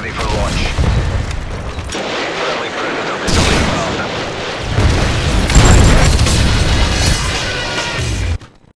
ready for launch.